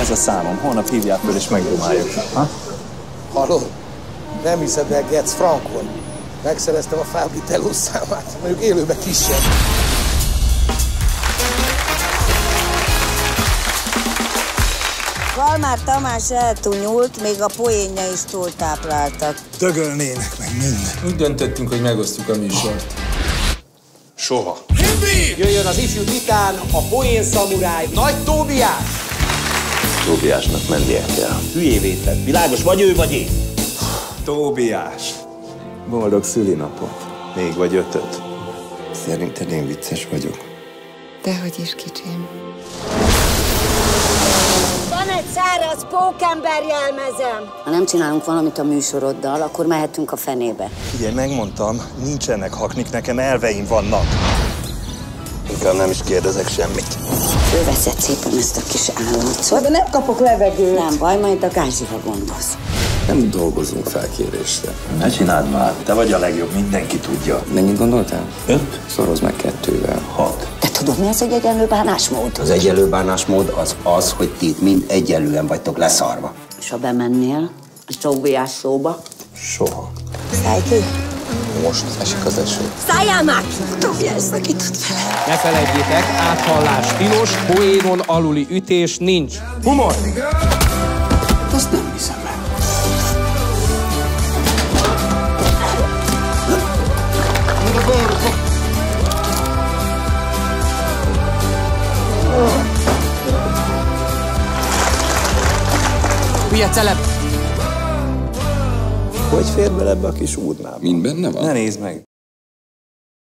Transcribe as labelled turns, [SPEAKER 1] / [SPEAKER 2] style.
[SPEAKER 1] Ez a számom. Holnap hívják föl és megdumáljuk. Ha?
[SPEAKER 2] Hallod? Nem hiszed el, Getz Frankon. Megszereztem a Fábri telószámát, mondjuk élőben kisebb.
[SPEAKER 3] Kalmár Tamás eltúnyult, még a poénja is túltápláltak.
[SPEAKER 2] Dögölnének meg minden.
[SPEAKER 4] Úgy döntöttünk, hogy megosztjuk a műsort.
[SPEAKER 1] Soha.
[SPEAKER 5] Jöjjön az ifjú titán, a poén szamuráj, Nagy Tóbiás!
[SPEAKER 1] Tóbiásnak mennie kell.
[SPEAKER 5] Hülyévé tett. Világos, vagy ő, vagy én.
[SPEAKER 1] Tóbiás. Boldog szülinapot. Még vagy ötöt.
[SPEAKER 6] Szerinted én vicces vagyok?
[SPEAKER 7] Dehogy is, kicsim.
[SPEAKER 3] Van egy száraz pókember jelmezem. Ha nem csinálunk valamit a műsoroddal, akkor mehetünk a fenébe.
[SPEAKER 1] Figyelj, megmondtam, nincsenek haknik, nekem elveim vannak. Inkább nem is kérdezek semmit.
[SPEAKER 3] Ő veszed szépen ezt a kis állatszot. De nem kapok levegőt. Nem baj, majd a gázsira gondolsz.
[SPEAKER 6] Nem dolgozunk felkérésre.
[SPEAKER 1] Ne csináld már, te vagy a legjobb, mindenki tudja.
[SPEAKER 6] Mennyit gondoltál?
[SPEAKER 1] Öt?
[SPEAKER 6] Szoroz meg kettővel.
[SPEAKER 1] Hat.
[SPEAKER 3] Te tudod, mi az egy egyenlő bánásmód?
[SPEAKER 8] Az egyenlő bánásmód az az, hogy ti itt mind egyenlően vagytok leszarva.
[SPEAKER 3] És ha bemennél a Tóbiás szóba,
[SPEAKER 1] Soha.
[SPEAKER 3] szállj ki.
[SPEAKER 6] Most esik az eső.
[SPEAKER 3] Szálljál már ki! Tóbiás szakított vele.
[SPEAKER 5] Ne felejtjétek, áthallás tilos, poénon aluli ütés nincs. Humor!
[SPEAKER 6] Azt nem hiszem el.
[SPEAKER 5] Hülye celeb!
[SPEAKER 1] Hogy fér bele ebbe a kis úrnába?
[SPEAKER 6] Mind benne van?
[SPEAKER 1] Ne nézd meg.